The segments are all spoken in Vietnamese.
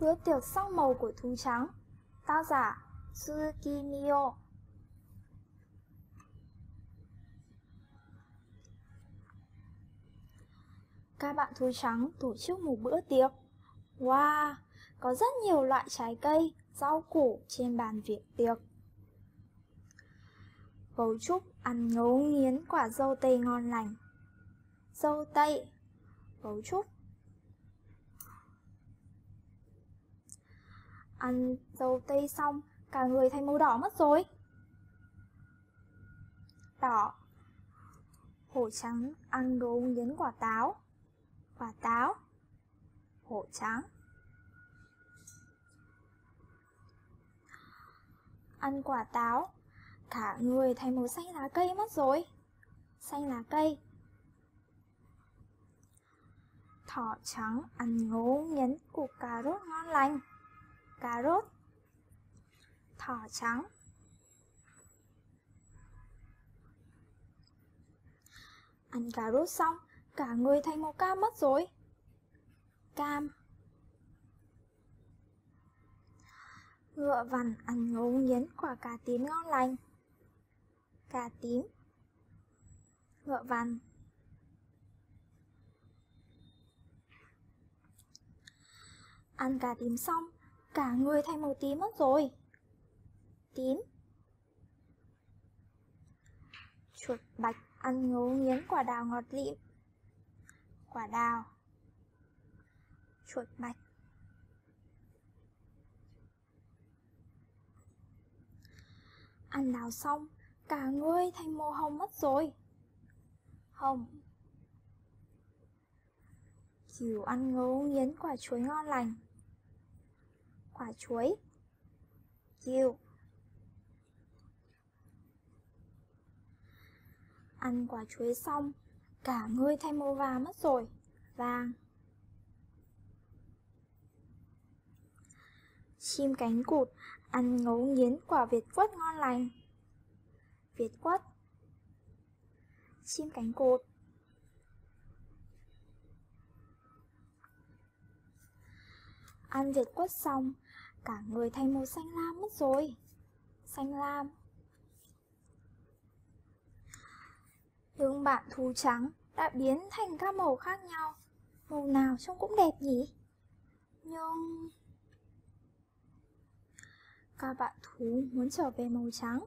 Bữa tiệc sắc màu của thú trắng. Tác giả Suzuki Mio Các bạn thú trắng tổ chức một bữa tiệc. Wow, có rất nhiều loại trái cây, rau củ trên bàn việc tiệc. Gấu trúc ăn ngấu nghiến quả dâu tây ngon lành. Dâu tây Gấu trúc Ăn dâu tây xong, cả người thành màu đỏ mất rồi. Đỏ Hổ trắng ăn đồ nghiến quả táo. Quả táo Hổ trắng Ăn quả táo, cả người thành màu xanh lá cây mất rồi. Xanh lá cây Thỏ trắng ăn ngấu nghiến củ cà rốt ngon lành cà rốt. Thỏ trắng. Ăn cà rốt xong, cả người thành màu cam mất rồi. Cam. Ngựa vằn ăn ngấu nghiến quả cà tím ngon lành. Cà tím. Ngựa vằn. Ăn cà tím xong Cả người thành màu tím mất rồi. Tím. Chuột bạch ăn ngấu nghiến quả đào ngọt lịm. Quả đào. Chuột bạch. Ăn đào xong, Cả người thành màu hồng mất rồi. Hồng. Chiều ăn ngấu nghiến quả chuối ngon lành quả chuối. Chiều ăn quả chuối xong, cả người thay màu vàng mất rồi. Vàng. Chim cánh cụt ăn ngấu nghiến quả việt quất ngon lành. Việt quất. Chim cánh cụt ăn diệt quất xong Cả người thành màu xanh lam mất rồi. Xanh lam. Đường bạn thú trắng đã biến thành các màu khác nhau. Màu nào trông cũng đẹp nhỉ? Nhưng Các bạn thú muốn trở về màu trắng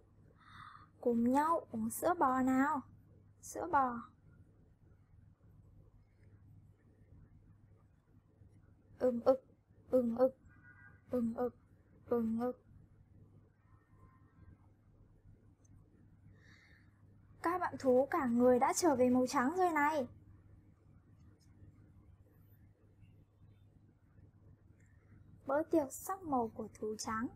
Cùng nhau uống sữa bò nào? Sữa bò. Ừm ực, ưng ức ưng ức ưng ức Các bạn thú, cả người đã trở về màu trắng rồi này. Bữa tiệc sắc màu của thú trắng